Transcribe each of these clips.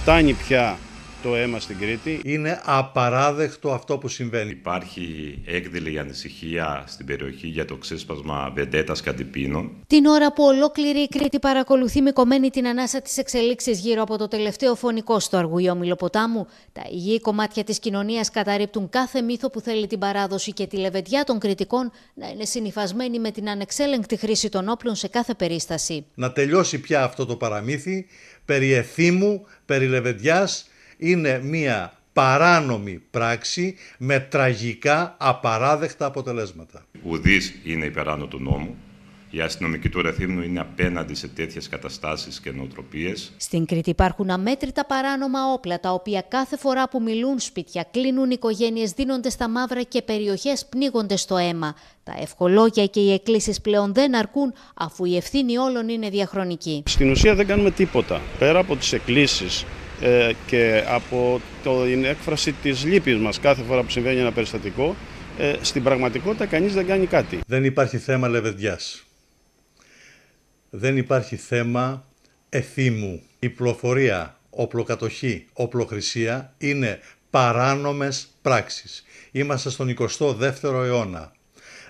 φτάνει πια το αίμα στην Κρήτη. Είναι απαράδεκτο αυτό που συμβαίνει. Υπάρχει έκδηλη ανησυχία στην περιοχή για το ξέσπασμα βεντέτας κατυπίνων. Την ώρα που ολόκληρη η Κρήτη παρακολουθεί με κομμένη την ανάσα της εξελίξη γύρω από το τελευταίο φωνικό στο αργουιό Μιλοποτάμου, τα υγιή κομμάτια της κοινωνίας καταρρύπτουν κάθε μύθο που θέλει την παράδοση και τη λεβεντιά των κριτικών να είναι συνυφασμένη με την ανεξέλεγκτη χρήση των όπλων σε κάθε περίσταση. Να τελειώσει πια αυτό το παραμύθι περί εθήμου, περί λεβεντιάς, είναι μία παράνομη πράξη με τραγικά απαράδεκτα αποτελέσματα. Ουδής είναι υπεράνω του νόμου. Η αστυνομική του Ρεθύμνου είναι απέναντι σε τέτοιες καταστάσεις και νοοτροπίες. Στην Κρήτη υπάρχουν αμέτρητα παράνομα όπλα, τα οποία κάθε φορά που μιλούν σπίτια, κλείνουν οικογένειες, δίνονται στα μαύρα και περιοχές πνίγονται στο αίμα. Τα ευχολόγια και οι εκκλήσεις πλέον δεν αρκούν, αφού η ευθύνη όλων είναι διαχρονική. Στην ουσία δεν κάνουμε τίποτα. Πέρα από τις εκκλήσεις ε, και από την έκφραση της λύπης μας κάθε φορά που συμβαίνει ένα περιστατικό, ε, στην πραγματικότητα κανείς δεν κάνει κάτι. Δεν υπάρχει θέμα λεβεντιάς. Δεν υπάρχει θέμα εθήμου. Η πληροφορία, οπλοκατοχή, οπλοχρησία είναι παράνομες πράξεις. Είμαστε στον 22ο αιώνα.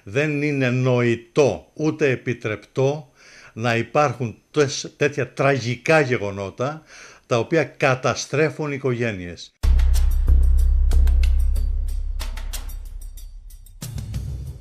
Δεν είναι νοητό ούτε επιτρεπτό να υπάρχουν τέτοια τραγικά γεγονότα τα οποία καταστρέφουν οικογένειες.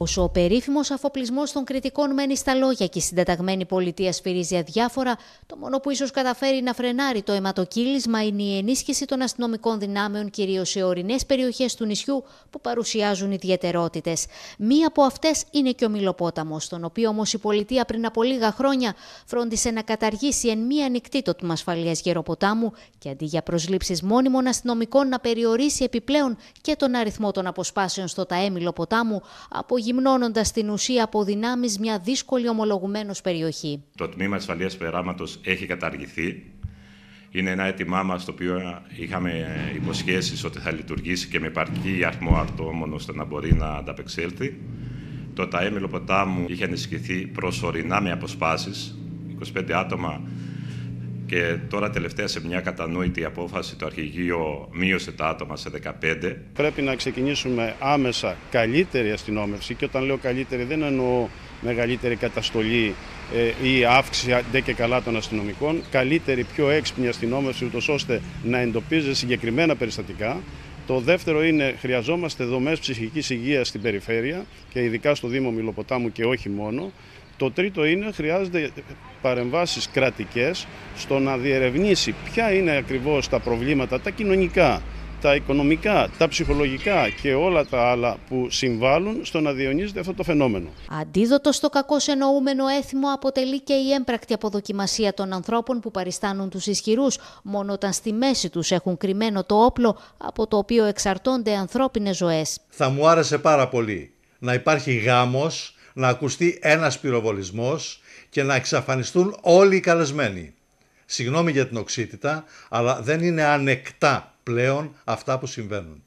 Όσο ο περίφημος αφοπλισμός των κριτικών μένει στα λόγια και η συντεταγμένη πολιτεία σφυρίζει αδιάφορα, το μόνο που ίσως καταφέρει να φρενάρει το αιματοκύλισμα είναι η ενίσχυση των αστυνομικών δυνάμεων, κυρίως σε ορεινές περιοχές του νησιού που παρουσιάζουν ιδιαιτερότητες. Μία από αυτές είναι και ο Μιλοπόταμος, τον οποίο όμως η πολιτεία πριν από λίγα χρόνια φρόντισε να καταργήσει εν μία ανοιχτή το τμήμα ασφαλείας γεροποτάμου και αντί για προσλήψεις μόνιμων αστυνομικών να περιορίσει επιπλέον και τον αριθμό των αποσπάσεων στο ταέμιλο ποτάμου από γυμνώνοντας την ουσία από δυνάμεις μια δύσκολη ομολογουμένως περιοχή. Το τμήμα ασφαλείας περάματος έχει καταργηθεί. Είναι ένα αίτημά μας το οποίο είχαμε υποσχέσεις ότι θα λειτουργήσει και με επαρκή αριθμό αρτόμων ώστε να μπορεί να ανταπεξέλθει. Το ΤΑΕΜΙΛΟ ποτάμου είχε ενισχυθεί προσωρινά με αποσπάσεις. 25 άτομα και τώρα τελευταία σε μια κατανόητη απόφαση το αρχηγείο μείωσε τα άτομα σε 15. Πρέπει να ξεκινήσουμε άμεσα καλύτερη αστυνόμευση και όταν λέω καλύτερη δεν εννοώ μεγαλύτερη καταστολή ε, ή αύξηση ντε και καλά των αστυνομικών, καλύτερη, πιο έξυπνη αστυνόμευση ούτως ώστε να εντοπίζει συγκεκριμένα περιστατικά. Το δεύτερο είναι χρειαζόμαστε δομές ψυχικής υγείας στην περιφέρεια και ειδικά στο Δήμο Μιλοποτάμου και όχι μόνο. Το τρίτο είναι χρειάζεται παρεμβάσεις κρατικές στο να διερευνήσει ποια είναι ακριβώς τα προβλήματα, τα κοινωνικά, τα οικονομικά, τα ψυχολογικά και όλα τα άλλα που συμβάλλουν στο να διονύζεται αυτό το φαινόμενο. Αντίδοτο στο κακό εννοούμενο έθιμο αποτελεί και η έμπρακτη αποδοκιμασία των ανθρώπων που παριστάνουν τους ισχυρούς, μόνο όταν στη μέση τους έχουν κρυμμένο το όπλο από το οποίο εξαρτώνται ανθρώπινες ζωές. Θα μου άρεσε πάρα πολύ να υπάρχει γάμος να ακουστεί ένας πυροβολισμός και να εξαφανιστούν όλοι οι καλεσμένοι. Συγγνώμη για την οξύτητα, αλλά δεν είναι ανεκτά πλέον αυτά που συμβαίνουν.